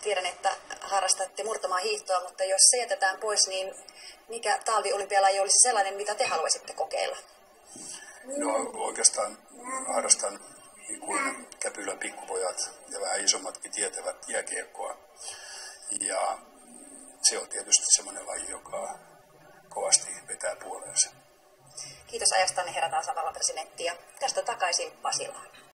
tiedän, että harrastatte murtamaa hiihtoa, mutta jos se jätetään pois, niin mikä talviolympialaji olisi sellainen, mitä te haluaisitte kokeilla? No oikeastaan harrastan niin kuin Käpylän pikkupojat ja vähän isommatkin tietävät jääkiekkoa. Ja se on tietysti semmoinen laji, joka kovasti vetää puoleensa. Kiitos ajastanne herra tasavallan presidentti ja tästä takaisin Pasilaan.